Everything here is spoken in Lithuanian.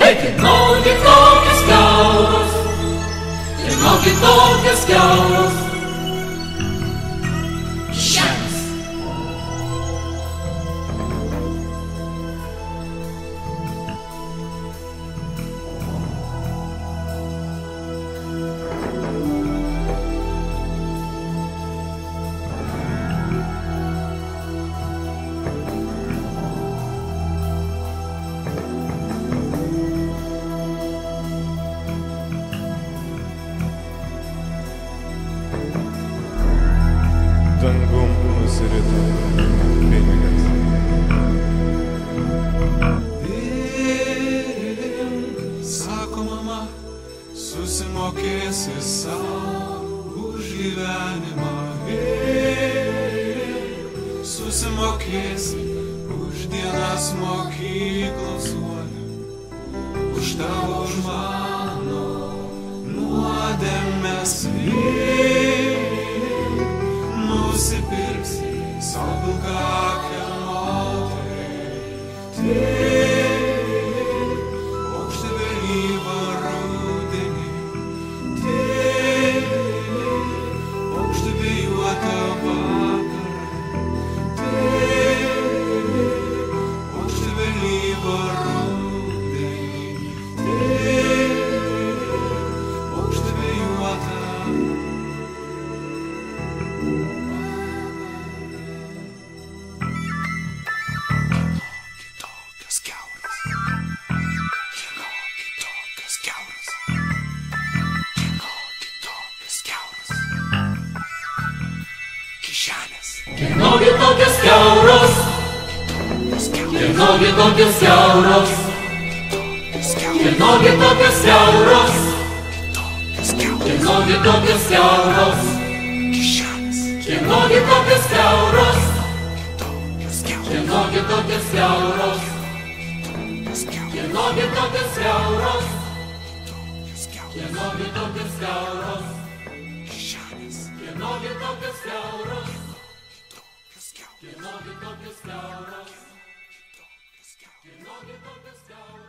Eikit nokit tokias galvas, ir nokit tokias galvas. Dangum nusirito pinigas. Sako mama, susimokėsi savo už gyvenimą. Susimokėsi už dienas mokyklos suolį, už tavo už mano nuodėmės. Nusipirksi Yeah. Kišenės. Kienogi tokios kiauros, kienogi tokios kiauros, kienogi tokios kiauros, kienogi tokios Kišenės. kienogi tokios Kiauros. kienogi tokios Kiauros. kienogi tokios Kiauros. kienogi tokios Kišenės. kienogi tokios kiauros, the star.